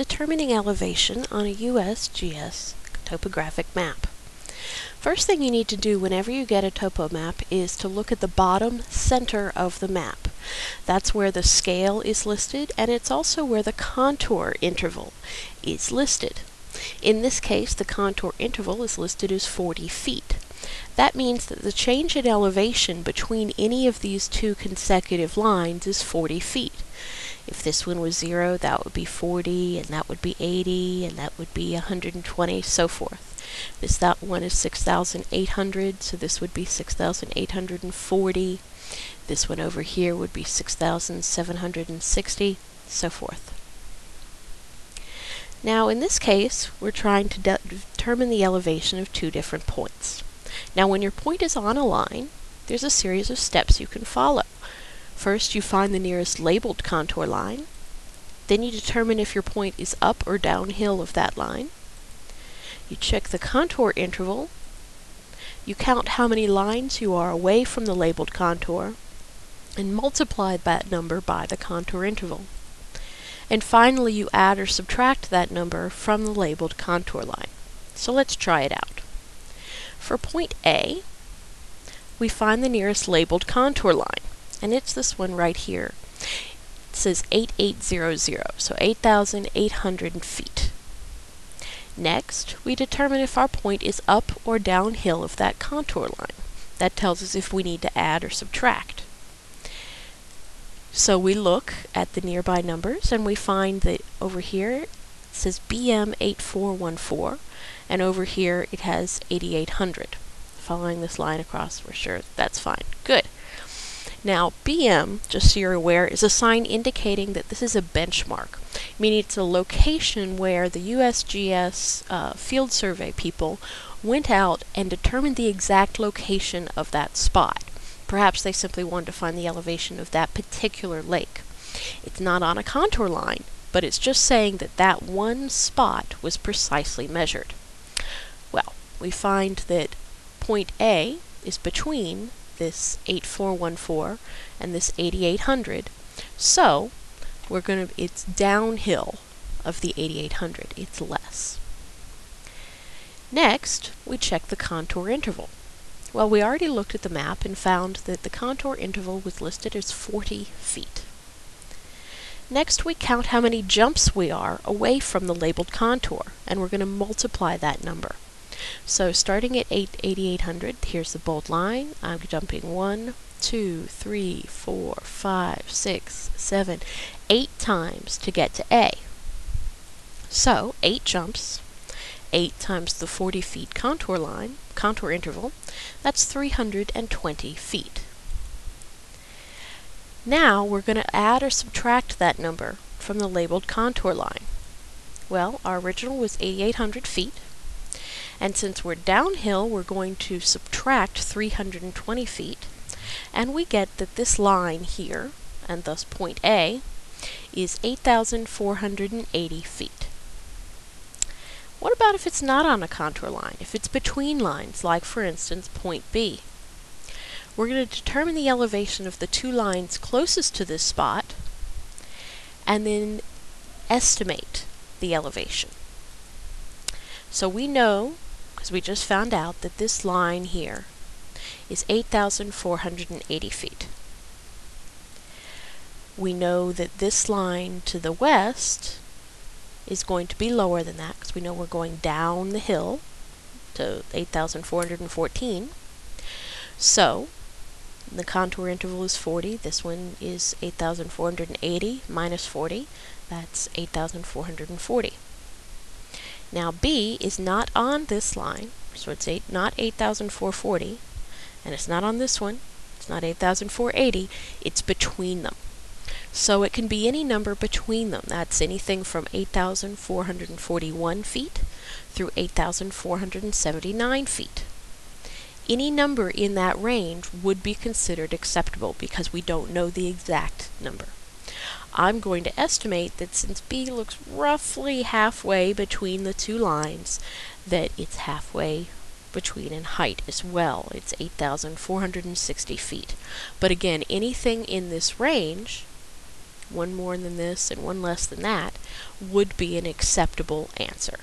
determining elevation on a USGS topographic map. First thing you need to do whenever you get a topo map is to look at the bottom center of the map. That's where the scale is listed and it's also where the contour interval is listed. In this case, the contour interval is listed as 40 feet. That means that the change in elevation between any of these two consecutive lines is 40 feet. If this one was 0, that would be 40, and that would be 80, and that would be 120, so forth. This that one is 6,800, so this would be 6,840. This one over here would be 6,760, so forth. Now in this case, we're trying to de determine the elevation of two different points. Now when your point is on a line, there's a series of steps you can follow. First, you find the nearest labeled contour line. Then you determine if your point is up or downhill of that line. You check the contour interval. You count how many lines you are away from the labeled contour and multiply that number by the contour interval. And finally, you add or subtract that number from the labeled contour line. So let's try it out. For point A, we find the nearest labeled contour line and it's this one right here. It says 8800, so 8,800 feet. Next, we determine if our point is up or downhill of that contour line. That tells us if we need to add or subtract. So we look at the nearby numbers and we find that over here it says BM8414 and over here it has 8800. Following this line across, we're sure that's fine. Good. Now, BM, just so you're aware, is a sign indicating that this is a benchmark, meaning it's a location where the USGS uh, field survey people went out and determined the exact location of that spot. Perhaps they simply wanted to find the elevation of that particular lake. It's not on a contour line, but it's just saying that that one spot was precisely measured. We find that point A is between this 8414 and this 8800. So we're going to, it's downhill of the 8800. It's less. Next, we check the contour interval. Well, we already looked at the map and found that the contour interval was listed as 40 feet. Next, we count how many jumps we are away from the labeled contour, and we're going to multiply that number. So starting at 8800, here's the bold line. I'm jumping one, two, three, four, five, six, seven, eight times to get to A. So 8 jumps, 8 times the 40 feet contour line, contour interval, that's 320 feet. Now we're going to add or subtract that number from the labeled contour line. Well, our original was 8,800 feet, and since we're downhill, we're going to subtract 320 feet. And we get that this line here, and thus point A, is 8,480 feet. What about if it's not on a contour line? If it's between lines, like for instance point B? We're going to determine the elevation of the two lines closest to this spot and then estimate the elevation. So we know because we just found out that this line here is 8,480 feet. We know that this line to the west is going to be lower than that because we know we're going down the hill to 8,414. So, the contour interval is 40. This one is 8,480 minus 40. That's 8,440. Now B is not on this line, so it's eight, not 8,440, and it's not on this one, it's not 8,480, it's between them. So it can be any number between them. That's anything from 8,441 feet through 8,479 feet. Any number in that range would be considered acceptable because we don't know the exact number. I'm going to estimate that since B looks roughly halfway between the two lines, that it's halfway between in height as well. It's 8,460 feet. But again, anything in this range one more than this and one less than that, would be an acceptable answer.